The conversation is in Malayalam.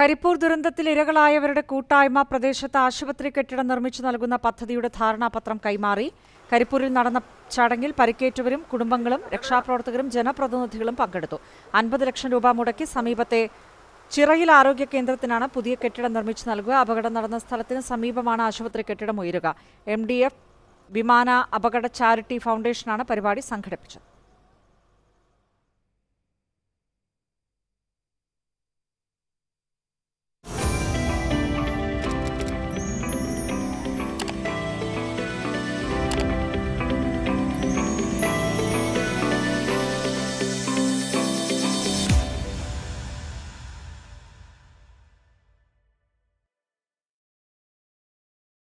കരിപ്പൂർ ദുരന്തത്തിൽ ഇരകളായവരുടെ കൂട്ടായ്മ പ്രദേശത്ത് ആശുപത്രി കെട്ടിടം നിർമ്മിച്ചു നൽകുന്ന പദ്ധതിയുടെ ധാരണാപത്രം കൈമാറി. കരിപ്പൂരിൽ നടന്ന ചടങ്ങിൽ പരിക്കേറ്റവരും കുടുംബങ്ങളും രക്ഷാപ്രവർത്തകരും ജനപ്രതിനിധികളും പങ്കെടുത്തു. അൻപത് ലക്ഷം രൂപ മുടക്കി സമീപത്തെ ചിറയിൽ ആരോഗ്യ കേന്ദ്രത്തിനാണ് പുതിയ കെട്ടിടം നിർമ്മിച്ചു നൽകുക. അപകടം നടന്ന സ്ഥലത്തിന് സമീപമാണ് ആശുപത്രി കെട്ടിടം ഉയരുക. എം ഡി എഫ് വിമാന അപകട ചാരിറ്റി ഫൗണ്ടേഷനാണ് പരിപാടി സംഘടിപ്പിച്ചത്.